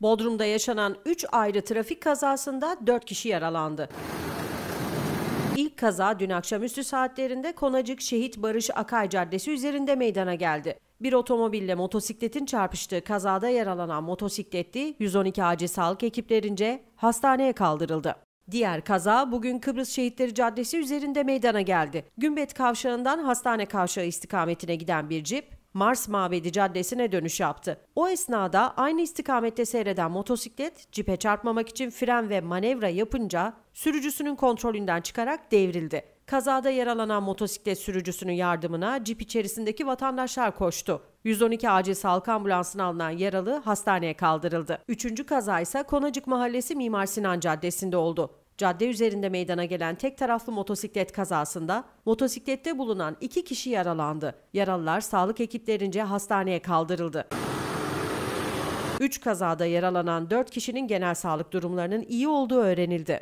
Bodrum'da yaşanan 3 ayrı trafik kazasında 4 kişi yaralandı. İlk kaza dün akşamüstü saatlerinde Konacık Şehit Barış Akay Caddesi üzerinde meydana geldi. Bir otomobille motosikletin çarpıştığı kazada yaralanan motosikletli 112 acil sağlık ekiplerince hastaneye kaldırıldı. Diğer kaza bugün Kıbrıs Şehitleri Caddesi üzerinde meydana geldi. Gümbet Kavşağı'ndan Hastane Kavşağı istikametine giden bir cip Mars Mabedi Caddesi'ne dönüş yaptı. O esnada aynı istikamette seyreden motosiklet cipe çarpmamak için fren ve manevra yapınca sürücüsünün kontrolünden çıkarak devrildi. Kazada yaralanan motosiklet sürücüsünün yardımına cip içerisindeki vatandaşlar koştu. 112 acil sağlık ambulansına alınan yaralı hastaneye kaldırıldı. Üçüncü kaza ise Konacık Mahallesi Mimar Sinan Caddesi'nde oldu. Cadde üzerinde meydana gelen tek taraflı motosiklet kazasında motosiklette bulunan iki kişi yaralandı. Yaralılar sağlık ekiplerince hastaneye kaldırıldı. Üç kazada yaralanan dört kişinin genel sağlık durumlarının iyi olduğu öğrenildi.